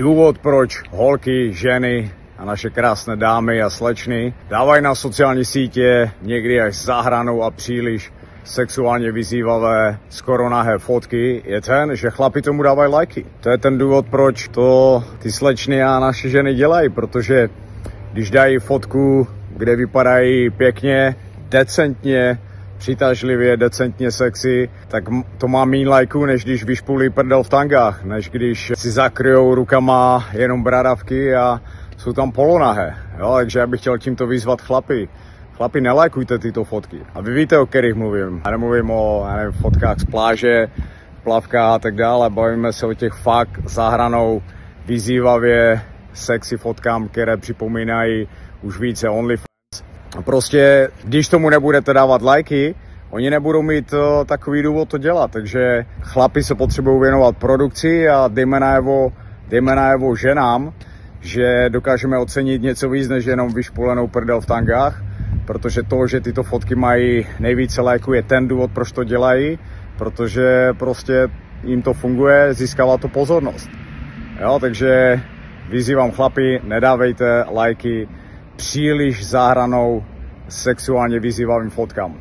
důvod, proč holky, ženy a naše krásné dámy a slečny dávají na sociální sítě někdy až zahranou a příliš sexuálně vyzývavé skoro nahé fotky je ten, že chlapi tomu dávají lajky. To je ten důvod, proč to ty slečny a naše ženy dělají, protože když dají fotku, kde vypadají pěkně, decentně, přitažlivě, decentně sexy, tak to má méně lajků, než když vyšpulí prdel v tangách, než když si zakryjou rukama jenom bradavky a jsou tam polonahé. Jo, takže já bych chtěl tímto vyzvat chlapy. Chlapi, nelajkujte tyto fotky. A vy víte, o kterých mluvím. Já nemluvím o já nevím, fotkách z pláže, plavka a tak dále. Bavíme se o těch fakt zahranou, vyzývavě, sexy fotkám, které připomínají už více OnlyFans. A prostě, když tomu nebudete dávat lajky, oni nebudou mít uh, takový důvod to dělat. Takže chlapi se potřebují věnovat produkci a dejme najevo, dejme najevo ženám, že dokážeme ocenit něco víc než jenom vyšpulenou prdel v tangách, protože to, že tyto fotky mají nejvíce lajků, je ten důvod, proč to dělají, protože prostě jim to funguje, získává to pozornost. Jo, takže vyzývám chlapi, nedávejte lajky příliš zahranou sexuálně vyzývavým fotkám.